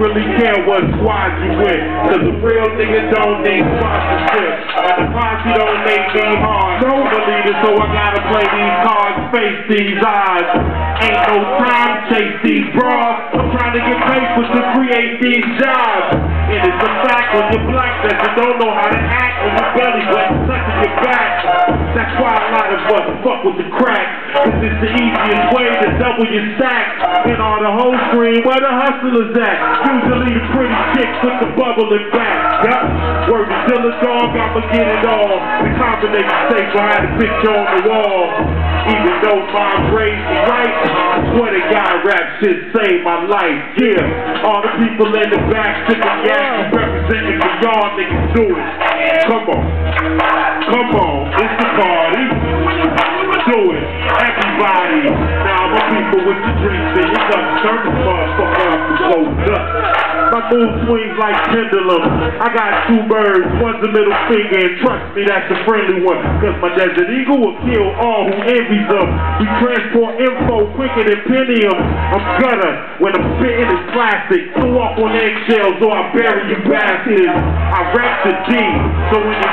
really care what squad you with. Cause a real nigga don't need sponsorship. The posse don't make me hard. No the leader, so I gotta play these cards, face these odds. Ain't no time chase these bras. Create these jobs. It's a fact when you're black that you don't know how to act when your belly button touching your back. That's why a lot of us fuck with the crack. Cause it's the easiest way to double your stack. And on the whole screen, where the hustlers at? Usually the pretty chick with the bubble bubbling back. Yup, still a dog, I'ma get it all. The combination safe, I had picture on the wall. Even though raised me right, I swear to God, rap shit saved my life. Yeah, all the people in the back sipping gas, representing for y'all niggas do it. Come on, come on, it's the party. Do it, everybody. Now my people with the drinks in your cup, turn this motherfucker up and go nuts. My mood swings like pendulum. I got two birds, one's a middle finger, and trust me, that's a friendly one. Cause my desert eagle will kill all who envies them. We transport info quicker than Pentium. I'm gutter when I'm spitting is plastic. So walk on eggshells or I bury you bastards. I rap the D, so when you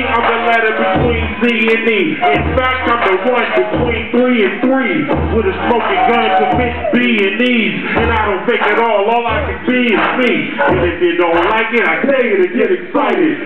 I'm the letter between Z and E. In fact, I'm the one between three and three. With a smoking gun to mix B and E's. And I don't fake it all, all I can be is me. And if you don't like it, I tell you to get excited.